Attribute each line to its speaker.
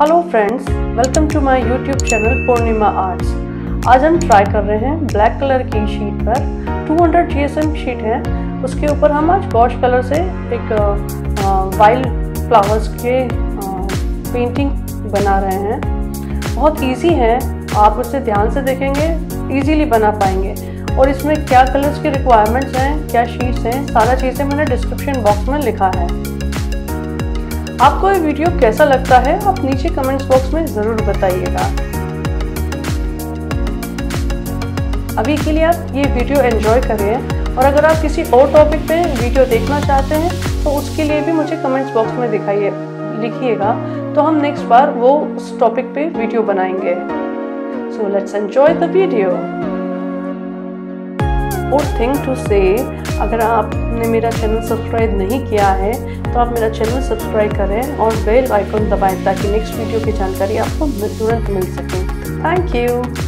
Speaker 1: Hello friends welcome to my YouTube channel Purnima arts आज हम try कर रहे हैं ब्लैक कलर की शीट पर। 200 जीएसएम शीट है। उसके ऊपर हम आज गॉश कलर से एक वाइल्ड फ्लावर्स के पेंटिंग बना रहे हैं। बहुत इजी है। आप उसे ध्यान से देखेंगे इजीली बना पाएँगे। और इसमें क्या कलर्स के रिक्वायरमेंट्स हैं, क्या शीट्स हैं, सारा चीज़ें मैंने डिस्क्रिप्शन बॉक्स में लिखा है। आपको ये वीडियो कैसा लगता है, आप नीचे कमेंट्स बॉक्स में ज़रूर बताइएगा। अभी के लिए आप ये वीडियो एंजॉय करिए और अगर आप किसी और टॉपिक पे वीडियो देखना चाहते हैं तो उसके लिए भी मुझे कमेंट्स बॉक्स में दिखाइए, लिखिएगा तो हम नेक्स्ट बार वो उस टॉपिक पे वीडियो बनाएँगे। So let's enjoy the video और थिंग टू से अगर आपने मेरा चैनल सब्सक्राइब नहीं किया है तो आप मेरा चैनल सब्सक्राइब करें और बेल आइकन दबाएँ ताकि नेक्स्ट वीडियो की जानकारी आपको तुरंत मिल सके। Thank you